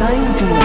90.